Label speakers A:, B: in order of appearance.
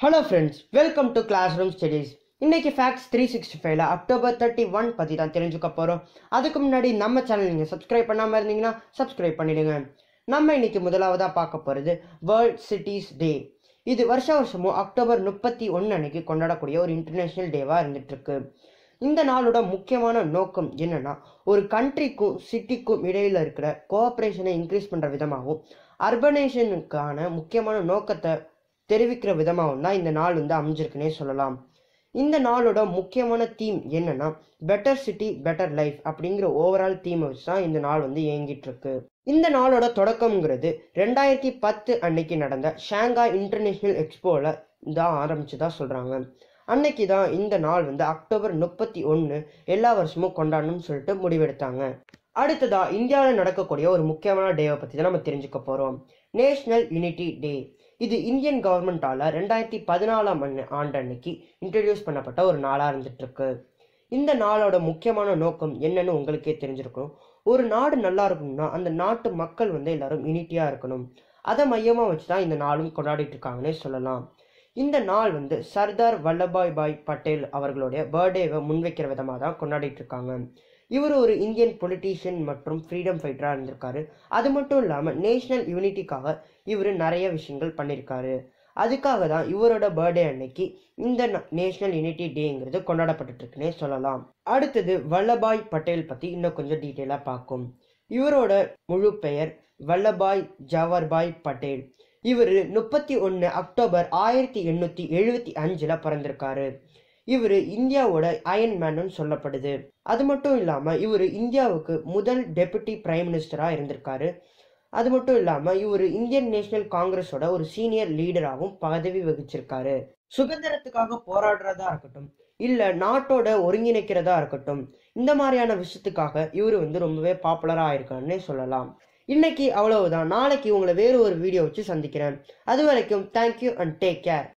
A: Hello friends welcome to classroom studies இன்னைக்கு facts three sixty ஃபைவ்ல October thirty one பற்றி தான் தெரிஞ்சுக்க போகிறோம் அதுக்கு முன்னாடி நம்ம சேனல் நீங்கள் சப்ஸ்கிரைப் பண்ணாமல் இருந்தீங்கன்னா சப்ஸ்கிரைப் பண்ணிடுங்க. நம்ம இன்னைக்கு முதலாவதாக பார்க்க போகிறது வேர்ல்ட் சிட்டிஸ் டே இது வருஷ வருஷமும் அக்டோபர் முப்பத்தி ஒன்று அன்னைக்கு கொண்டாடக்கூடிய ஒரு இன்டர்நேஷ்னல் டேவாக இருந்துட்டுருக்கு. இந்த நாளோட முக்கியமான நோக்கம் என்னென்னா ஒரு கண்ட்ரிக்கும் சிட்டிக்கும் இடையில் இருக்கிற கோஆப்ரேஷனை இன்க்ரீஸ் பண்ணுற விதமாகவும் அர்பனைசேஷனுக்கான முக்கியமான நோக்கத்தை தெரிவிக்கிற விதமாகவும் தான் இந்த நாள் வந்து அமைஞ்சிருக்குன்னே சொல்லலாம். இந்த நாளோட முக்கியமான தீம் என்னன்னா பெட்டர் சிட்டி பெட்டர் லைஃப் அப்படிங்கிற ஓவரால் தீமை வச்சு தான் இந்த நாள் வந்து இயங்கிட்டு இருக்கு இந்த நாளோட தொடக்கம்ங்கிறது ரெண்டாயிரத்தி பத்து அன்னைக்கு நடந்த ஷாங்காய் இன்டர்நேஷ்னல் எக்ஸ்போவில் தான் ஆரம்பிச்சதா சொல்கிறாங்க அன்னைக்கு தான் இந்த நாள் வந்து அக்டோபர் முப்பத்தி ஒன்று எல்லா வருஷமும் கொண்டாடணும்னு சொல்லிட்டு முடிவெடுத்தாங்க. அடுத்ததா இந்தியாவில் நடக்கக்கூடிய ஒரு முக்கியமான டேவை பற்றி தான் நம்ம தெரிஞ்சுக்க போகிறோம் நேஷ்னல் யூனிட்டி டே இது இந்தியன் கவர்மெண்டால ரெண்டாயிரத்தி பதினாலாம் ஆண்டு அன்னைக்கு இன்ட்ரடியூஸ் பண்ணப்பட்ட ஒரு நாளாக இருந்துட்டு இருக்கு இந்த நாளோட முக்கியமான நோக்கம் என்னன்னு உங்களுக்கே தெரிஞ்சிருக்கணும். ஒரு நாடு நல்லா இருக்கணும்னா அந்த நாட்டு மக்கள் வந்து எல்லாரும் யூனிட்டியாக இருக்கணும். அதை மையமாக வச்சு தான் இந்த நாளும் கொண்டாடிட்டு இருக்காங்கன்னே சொல்லலாம். இந்த நாள் வந்து சர்தார் வல்லபாய் பாய் பட்டேல் அவர்களுடைய பர்த்டேவை முன்வைக்கிற விதமாக தான் கொண்டாடிட்டு இருக்காங்க இவர் ஒரு இந்தியன் பொலிட்டீஷியன் மற்றும் ஃப்ரீடம் ஃபைட்டராக இருந்திருக்காரு. அது மட்டும் இல்லாமல் நேஷனல் யூனிட்டிக்காக இவர் நிறைய விஷயங்கள் பண்ணியிருக்காரு அதுக்காக தான் இவரோட பர்த்டே அன்னைக்கு இந்த நேஷனல் யூனிட்டி டேங்கிறது கொண்டாடப்பட்டுருக்குன்னே சொல்லலாம். அடுத்தது வல்லபாய் பட்டேல் பற்றி இன்னும் கொஞ்சம் டீட்டெயிலாக பார்க்கும். இவரோட முழு பெயர் வல்லபாய் ஜவர்பாய் பட்டேல். இவர் முப்பத்தி ஒன்று அக்டோபர் ஆயிரத்தி எண்ணூற்றி எழுபத்தி அஞ்சில் பிறந்திருக்காரு. இவர் இந்தியாவோட அயன் சொல்லப்படுது. அது மட்டும் இல்லாமல் இவர் இந்தியாவுக்கு முதல் டெபுட்டி பிரைம் மினிஸ்டராக இருந்திருக்காரு. அது மட்டும் இல்லாமல் இவர் இந்தியன் நேஷனல் காங்கிரஸோட ஒரு சீனியர் லீடராகவும் பதவி வகிச்சிருக்காரு. சுதந்திரத்துக்காக போராடுறதா இருக்கட்டும் இல்லை நாட்டோட ஒருங்கிணைக்கிறதா இருக்கட்டும் இந்த மாதிரியான விஷயத்துக்காக இவர் வந்து ரொம்பவே பாப்புலராக ஆயிருக்காருன்னே சொல்லலாம். இன்னைக்கு அவ்வளவுதான். நாளைக்கு உங்களை வேறு ஒரு வீடியோ வச்சு சந்திக்கிறேன். அது வரைக்கும் தேங்க்யூ அண்ட் டேக் கேர்